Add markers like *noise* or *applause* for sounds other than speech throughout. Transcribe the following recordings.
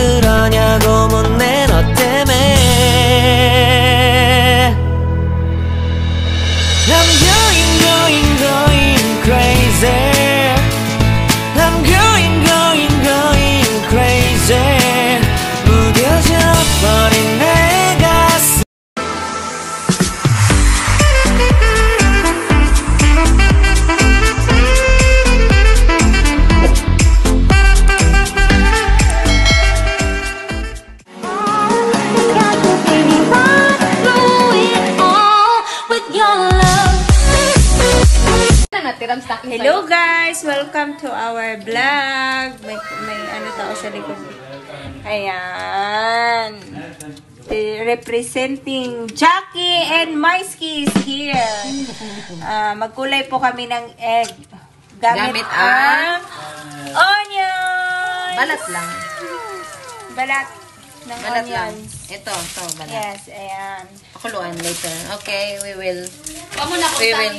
그러냐고 묻네 너 때문에 I'm going going going crazy sa likod. Ayan. Representing Jackie and Maisky is here. Ah, magkulay po kami ng egg. Gamit, Gamit ang onion. Balat lang. Balat ng Balat lang. onions. Ito, ito, balat. Yes, ayan. Pakuluan later. Okay, we will. We will.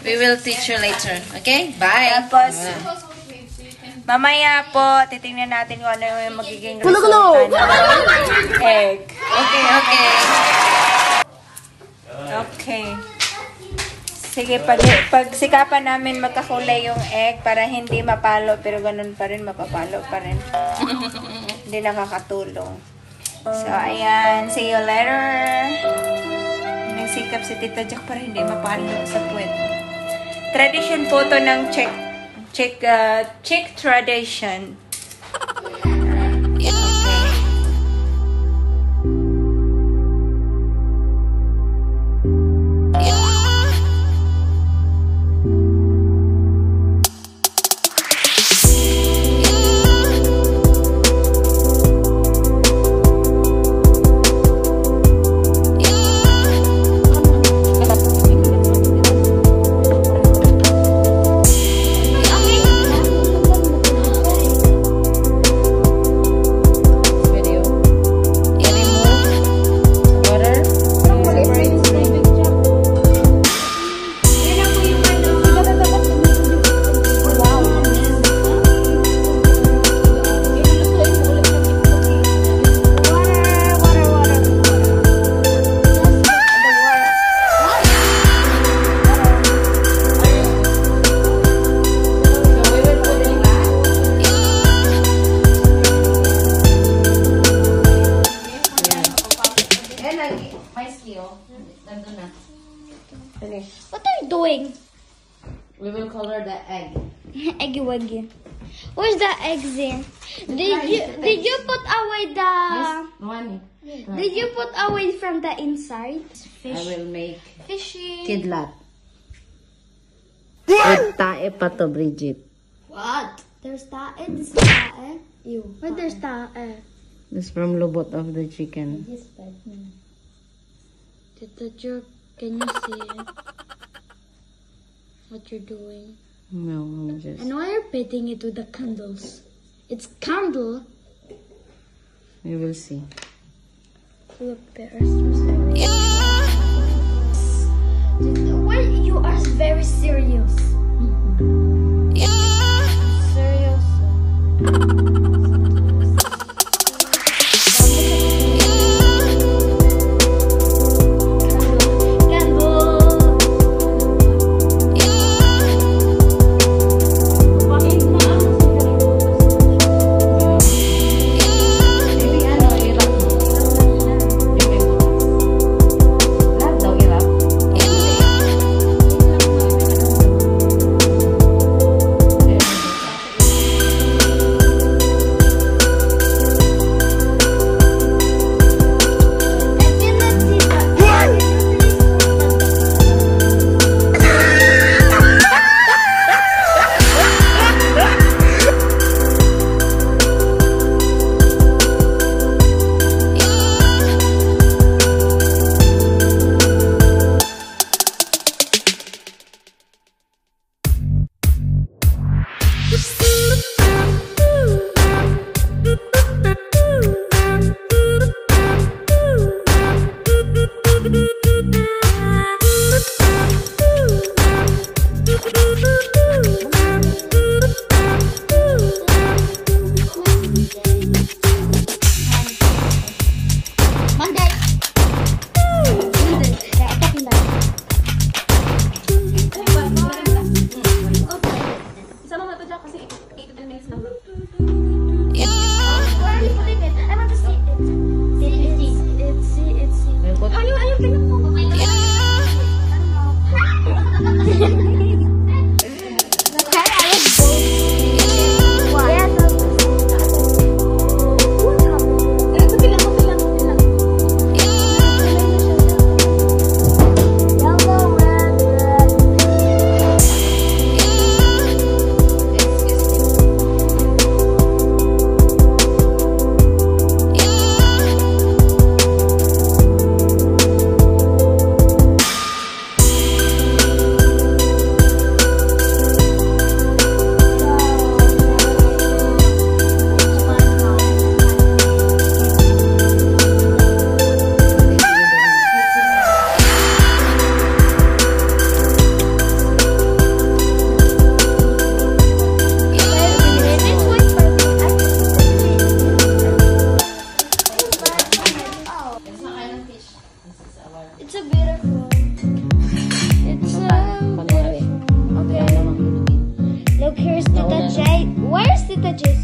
We will teach you later. Okay? Bye. Tapos, Ah. Mamaya po, titingnan natin kung ano yung magiging resulta ng egg. Okay, okay. Okay. Sige, pag, pag sikapan namin magkakulay yung egg para hindi mapalo, pero ganun pa rin, mapapalo pa rin. hindi nakakatulong. So, ayan. See you later. Nagsikap si Tita Jack para hindi mapalo sa puwet. Tradition po to ng Czech, Czech, uh, Czech tradition. Mais kiyo. Nandun na. What are you doing? We will color the egg. *laughs* Eggy waggy. Where's the eggs in? Did you did you put away the One. did you put away from the inside? Fish. I will make fishy. kidlat. With tae pa to, Bridget. What? There's tae, this tae. Ew. Where there's tae? This from lubot of the chicken. Hmm. Tita Jerk, can you see it? what you're doing? No, I'm just... And why you're painting it with the candles? It's candle. We will see. Look, bears. Why the Jason.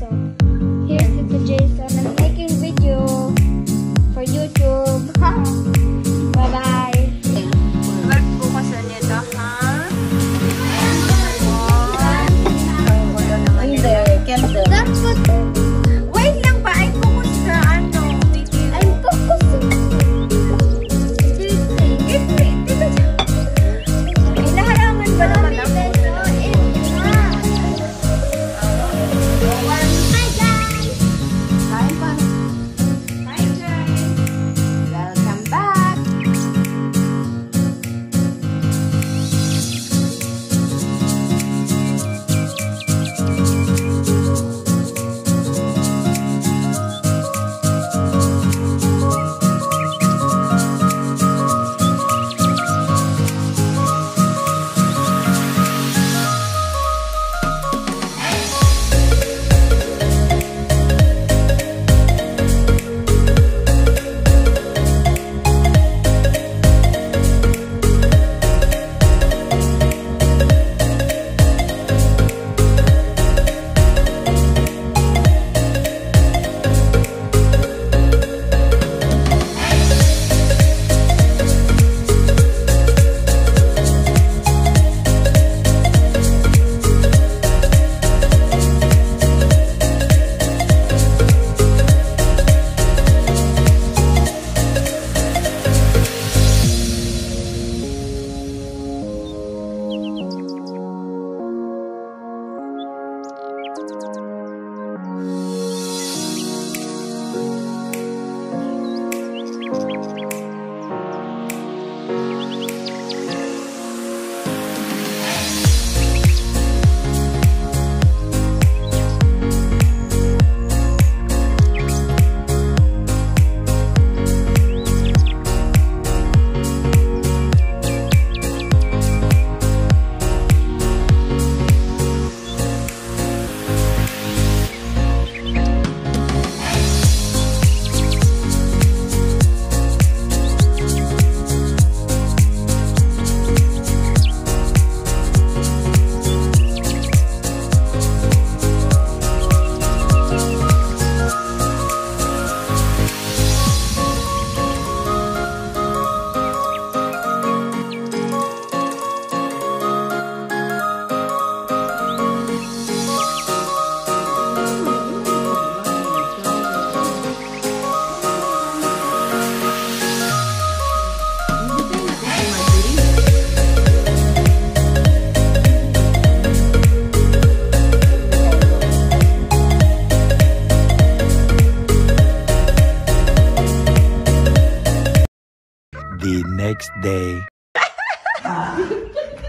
Next day.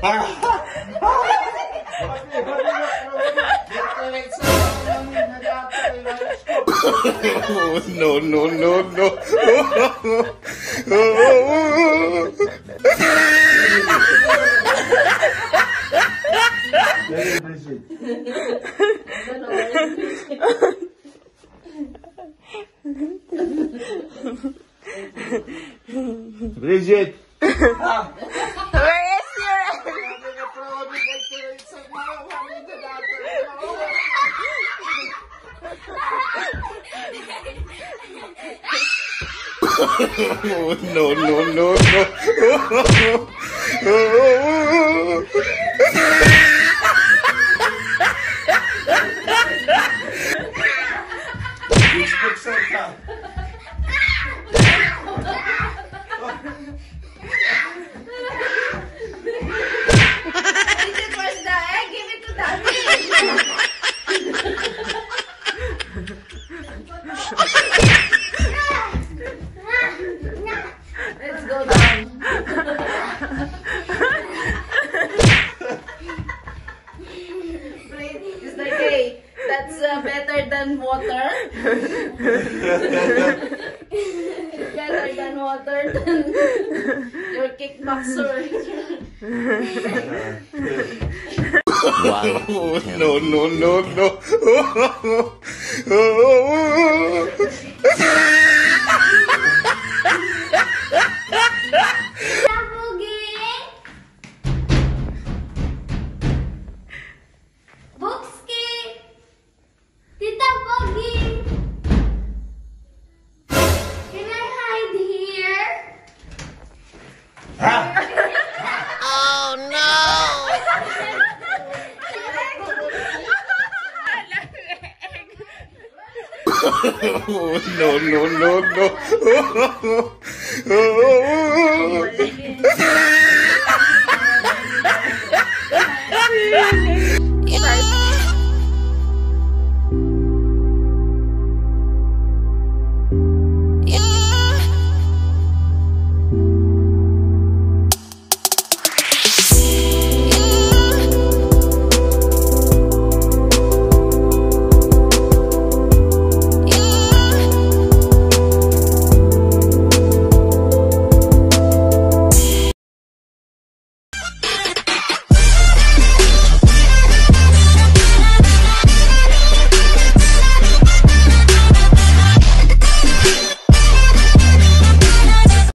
*laughs* no, no, no, no. *laughs* *laughs* Bridget! Where is your... *laughs* no, no, no, no. *laughs* than water. *laughs* better than water than your kickboxer. *laughs* no, no, no, no. *laughs* no, no, no, no.